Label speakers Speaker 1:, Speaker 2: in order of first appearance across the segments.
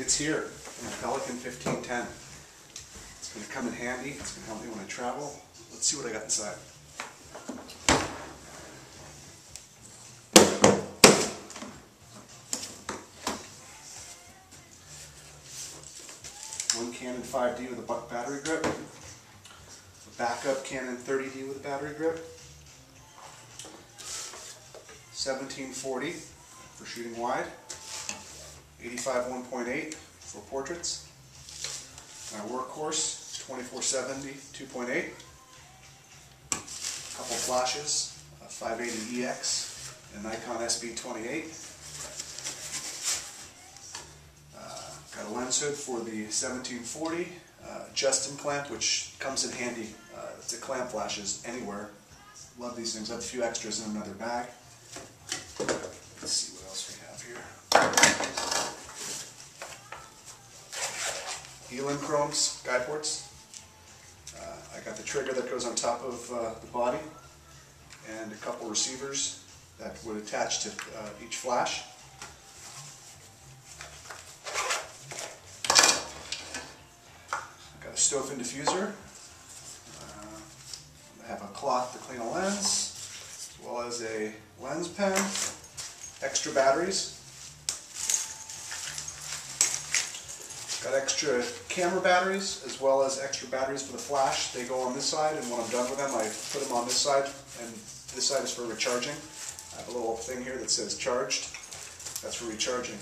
Speaker 1: It's here, in a Pelican 1510. It's gonna come in handy, it's gonna help me when I travel. Let's see what I got inside. One Canon 5D with a buck battery grip. A backup Canon 30D with a battery grip. 1740 for shooting wide. 85 1.8 for portraits. My workhorse, 2470 2.8. A Couple flashes, a 580EX and Nikon SB28. Uh, Got a lens hood for the 1740, uh, Justin clamp, which comes in handy uh, to clamp flashes anywhere. Love these things. I have a few extras in another bag. Let's see what else we have here. Elinchrom Skyports. Uh, I got the trigger that goes on top of uh, the body and a couple receivers that would attach to uh, each flash. I got a Sto-Fen diffuser. Uh, I have a cloth to clean a lens, as well as a lens pen, extra batteries. Got extra camera batteries as well as extra batteries for the flash. They go on this side and when I'm done with them I put them on this side and this side is for recharging. I have a little thing here that says charged. That's for recharging.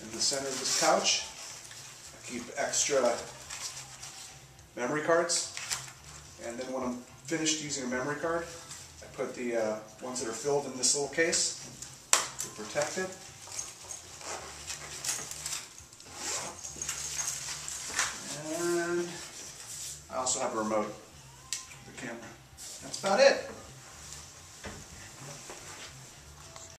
Speaker 1: In the center of this pouch I keep extra memory cards and then when I'm finished using a memory card I put the uh, ones that are filled in this little case to protect it. I also have a remote the camera. That's about it.